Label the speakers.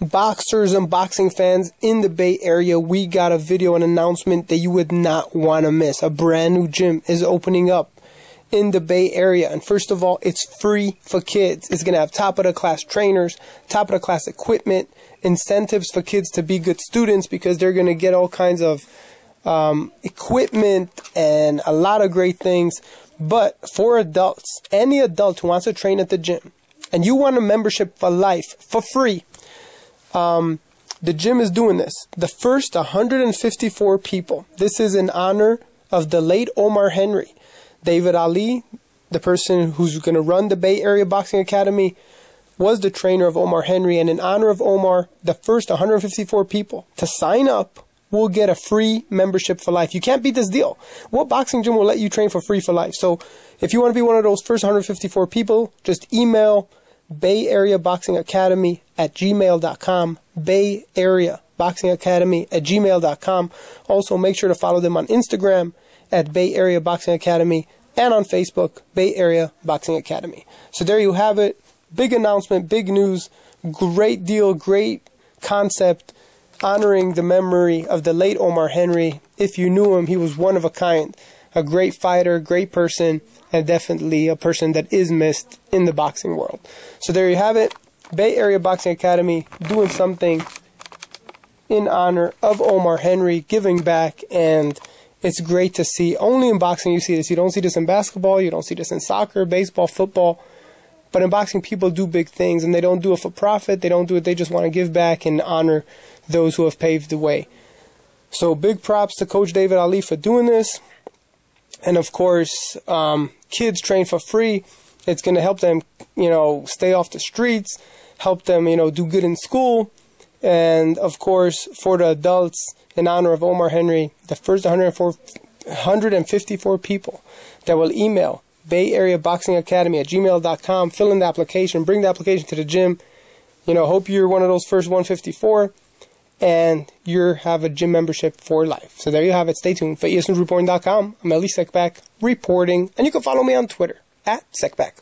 Speaker 1: Boxers and boxing fans in the Bay Area, we got a video, an announcement that you would not want to miss. A brand new gym is opening up in the Bay Area. And first of all, it's free for kids. It's going to have top of the class trainers, top of the class equipment, incentives for kids to be good students because they're going to get all kinds of um, equipment and a lot of great things. But for adults, any adult who wants to train at the gym and you want a membership for life for free, um, the gym is doing this. The first 154 people, this is in honor of the late Omar Henry. David Ali, the person who's going to run the Bay Area Boxing Academy, was the trainer of Omar Henry. And in honor of Omar, the first 154 people to sign up will get a free membership for life. You can't beat this deal. What boxing gym will let you train for free for life? So if you want to be one of those first 154 people, just email Bay Area Boxing Academy at gmail.com. Bay Area Boxing Academy at gmail.com. Also, make sure to follow them on Instagram at Bay Area Boxing Academy and on Facebook, Bay Area Boxing Academy. So there you have it. Big announcement, big news, great deal, great concept honoring the memory of the late Omar Henry. If you knew him, he was one of a kind, a great fighter, great person, and definitely a person that is missed in the boxing world. So there you have it. Bay Area Boxing Academy doing something in honor of Omar Henry, giving back, and it's great to see. Only in boxing you see this. You don't see this in basketball, you don't see this in soccer, baseball, football. But in boxing, people do big things, and they don't do it for profit. They don't do it, they just want to give back and honor those who have paved the way. So big props to Coach David Ali for doing this. And of course, um, kids train for free. It's going to help them, you know, stay off the streets, help them, you know, do good in school. And of course, for the adults, in honor of Omar Henry, the first 104, 154 people that will email Bay Area Boxing Academy at gmail.com, fill in the application, bring the application to the gym. You know, hope you're one of those first 154 and you have a gym membership for life. So there you have it. Stay tuned for ESNewsReporting.com. I'm Elie Seckbach reporting, and you can follow me on Twitter at Seckbach.